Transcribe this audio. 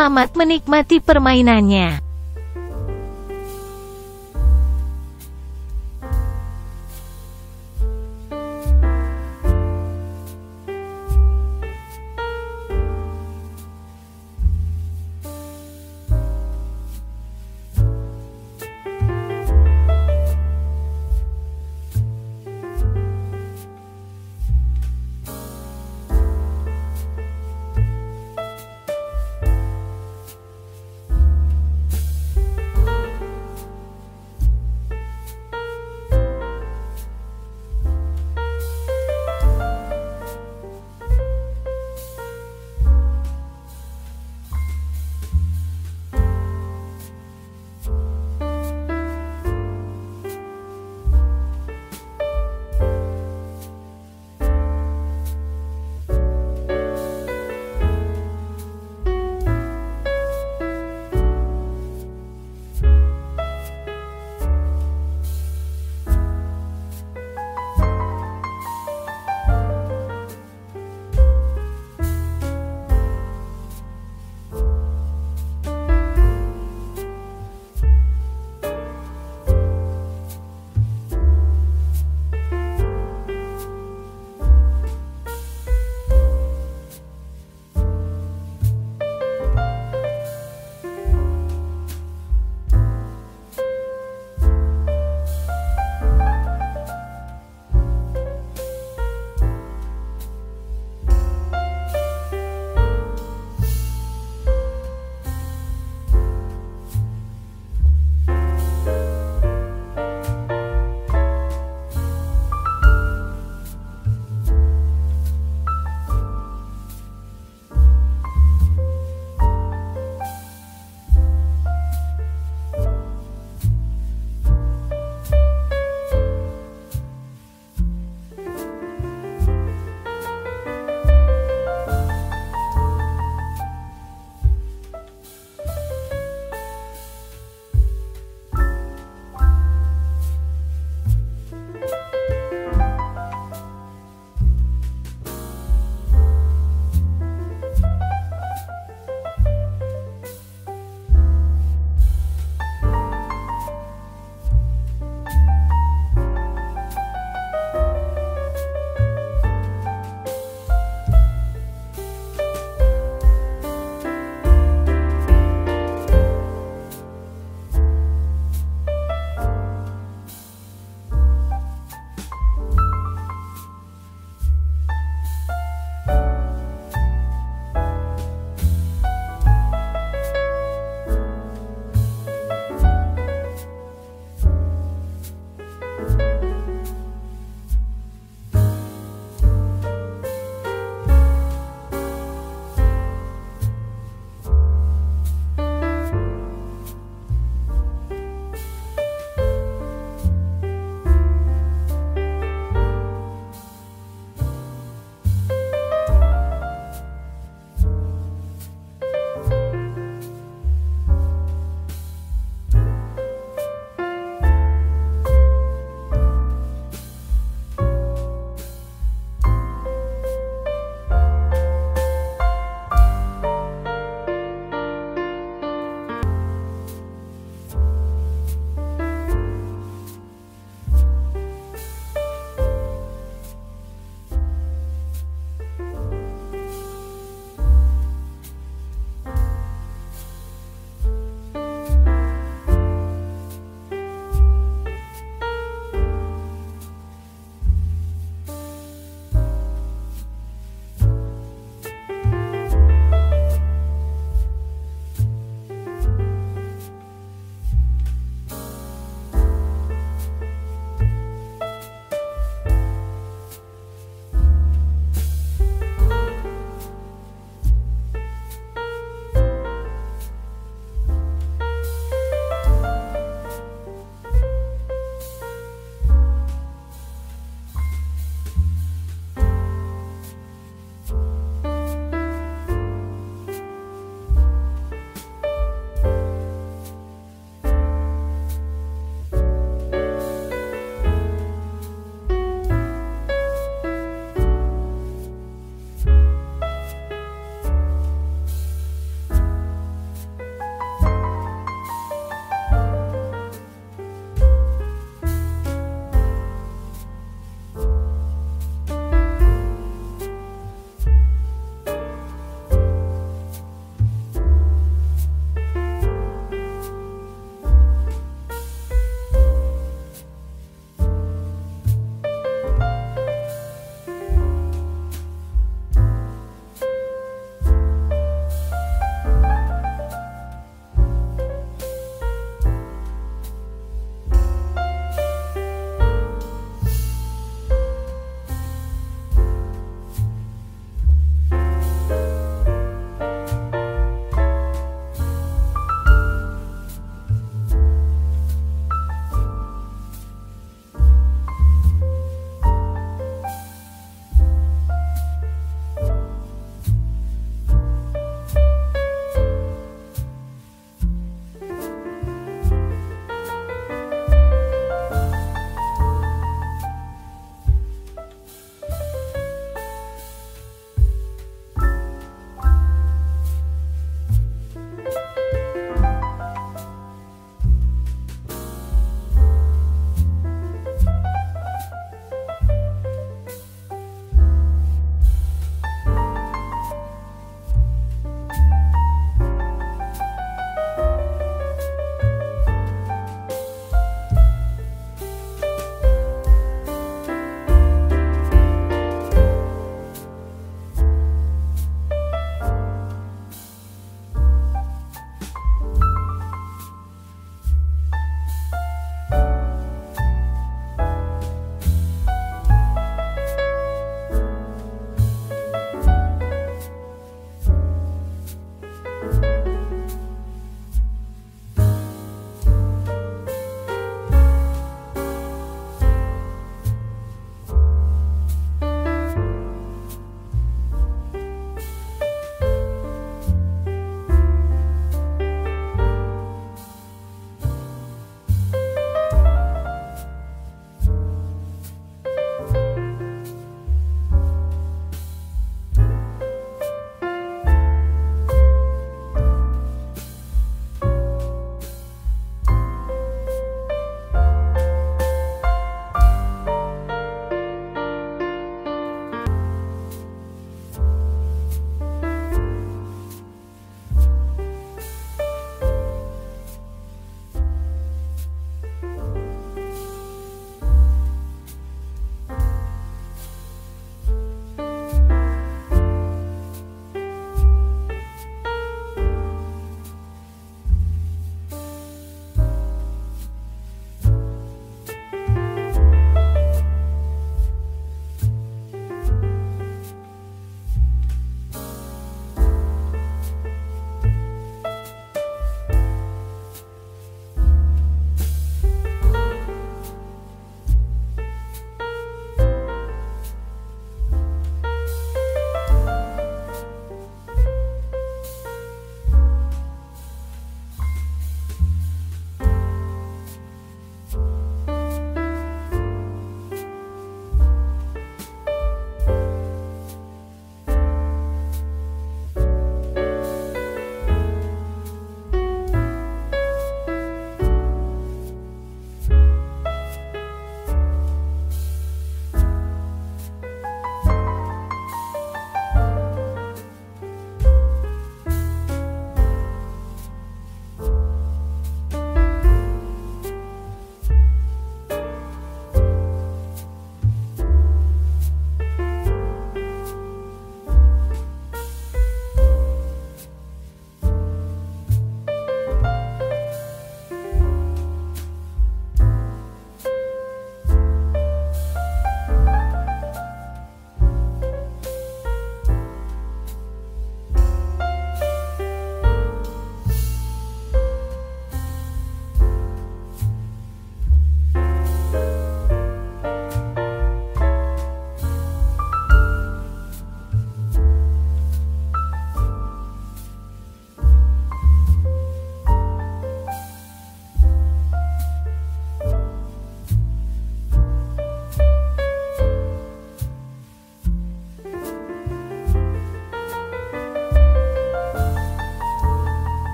Selamat menikmati permainannya.